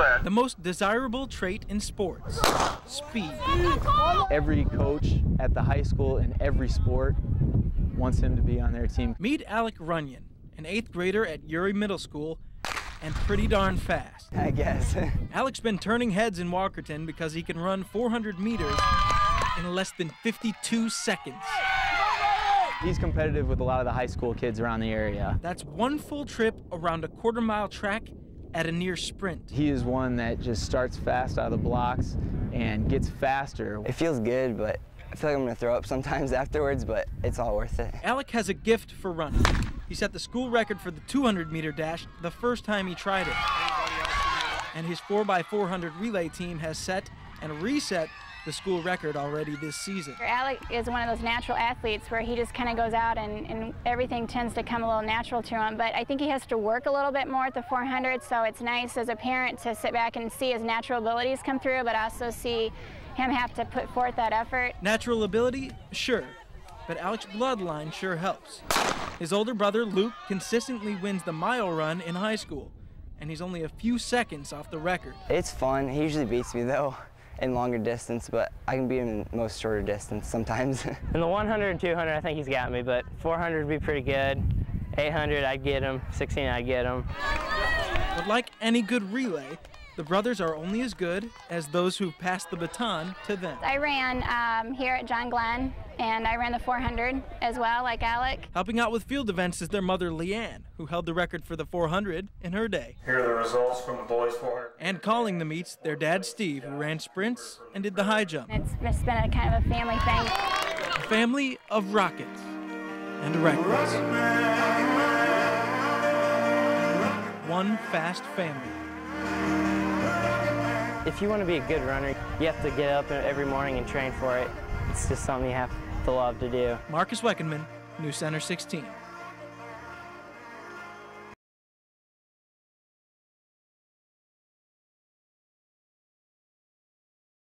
clear. The most desirable trait in sports speed. Every coach at the high school in every sport wants him to be on their team. Meet Alec Runyan, an eighth grader at Urey Middle School and pretty darn fast. I guess. Alec's been turning heads in Walkerton because he can run 400 meters in less than 52 seconds. He's competitive with a lot of the high school kids around the area. That's one full trip around a quarter mile track at a near sprint. He is one that just starts fast out of the blocks and gets faster. It feels good, but I feel like I'm gonna throw up sometimes afterwards, but it's all worth it. Alec has a gift for running. He set the school record for the 200 meter dash the first time he tried it. And his 4x400 relay team has set and reset the school record already this season. Alec is one of those natural athletes where he just kind of goes out and, and, everything tends to come a little natural to him. But I think he has to work a little bit more at the 400, so it's nice as a parent to sit back and see his natural abilities come through, but also see him have to put forth that effort. Natural ability? Sure. But Alec's bloodline sure helps. His older brother, Luke, consistently wins the mile run in high school, and he's only a few seconds off the record. It's fun. He usually beats me, though in longer distance, but I can beat him in most shorter distance sometimes. in the 100 and 200, I think he's got me, but 400 would be pretty good. 800, I'd get him. 16, I'd get him. But like any good relay, the brothers are only as good as those who pass the baton to them. I ran um, here at John Glenn, and I ran the 400 as well, like Alec. Helping out with field events is their mother, Leanne, who held the record for the 400 in her day. Here are the results from the boys 400. And calling the meets, their dad, Steve, who ran sprints and did the high jump. It's, it's been a kind of a family thing. A family of rockets and records. One fast family. If you want to be a good runner, you have to get up every morning and train for it. It's just something you have to love to do. Marcus Wekenmann, News Center 16.